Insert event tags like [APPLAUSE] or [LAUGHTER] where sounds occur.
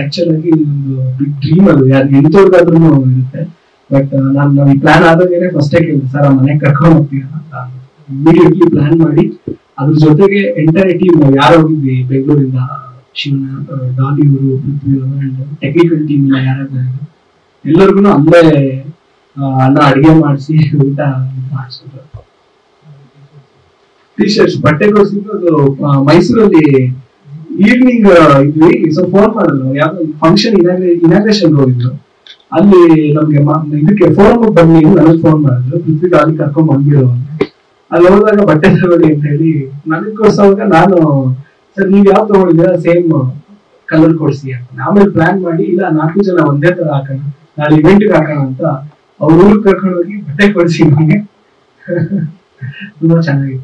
Actual ಆಗಿ ಒಂದು big dream ಅದು. ಯಾರು ಎಂತವ್ರಿಗಾದ್ರೂ ಇರುತ್ತೆ. ಬಟ್ ನಾನು ನಾವು ಈ ಪ್ಲಾನ್ ಆದಾಗೇನೆ ಫಸ್ಟೇ ಕೇಳಿದೆ ಸರ್ ಮನೆಗೆ ಕರ್ಕೊಂಡು ಹೋಗ್ತೀರಾ? ಅಂತ ಇಮಿಡಿಯೇಟ್ಲಿ ಪ್ಲಾನ್ ಮಾಡಿ ಅದ್ರ ಜೊತೆಗೆ ಎಂಟೈರ್ ಟೀಮ್ ಯಾರು ಹೋಗಿದ್ವಿ ಬೆಂಗಳೂರಿಂದ ಶಿವನ ಡಾಲಿ ಅವರು ಪೃಥ್ವಿ ಅಂಡ್ ಟೆಕ್ನಿಕಲ್ ಟೀಮ್ ಯಾರ್ಯಾರು ಎಲ್ಲರಿಗೂ ಅಲ್ಲೇ ಆ, ಅನ್ನ ಅಡಿಗೆ ಮಾಡಿಸಿ ಊಟ ಮಾಡಿಸಿದ್ರು. ಟಿ ಶರ್ಟ್ಸ್ ಬಟ್ಟೆಗಳು ಸಿಗೋದು ಮೈಸೂರಲ್ಲಿ ಈವ್ನಿಂಗ್ ಇದ್ವಿ. ಸೊ ಫೋನ್ ಮಾಡಿದ್ರು. ಯಾವ್ದೋ ಫಂಕ್ಷನ್ ಇನಾಗ್ರೇಷನ್ ಹೋಗಿದ್ರು. ಅಲ್ಲಿ ನಮ್ಗೆ ಇದಕ್ಕೆ ಫೋನ್ ಬನ್ನಿ ನನಗೆ ಫೋನ್ ಮಾಡಿದ್ರು. ಪೃಥ್ವಿ ಅಲ್ಲಿ ಕರ್ಕೊಂಡ್ ಅಂತ ಅಲ್ಲಿ ಹೋದಾಗ ಬಟ್ಟೆ ತಗೊಳ್ಳಿ ಅಂತ ಹೇಳಿ, ನನಗೆ ಕೊಡ್ಸೋವಾಗ ನಾನು, ಸರ್, ನೀವ್ ಯಾವ್ದು ತಗೊಂಡಿದ್ದೀರಾ? ಸೇಮ್ ಕಲರ್ ಕೊಡ್ಸಿ ಅಂತ. ಆಮೇಲೆ ಪ್ಲಾನ್ ಮಾಡಿ, ಇಲ್ಲ, ನಾಲ್ಕು ಜನ ಒಂದೇ ತರ ಹಾಕೋಣ. ನಾಳೆ ಇವೆಂಟ್ಗೆ ಹಾಕೋಣ ಅಂತ ಅವ್ರ ಊರಿಗೆ ಕರ್ಕೊಂಡು ಹೋಗಿ ಬಟ್ಟೆ ಕೊಡ್ಸಿ ನಮಗೆ. [LAUGHS] 多讲了。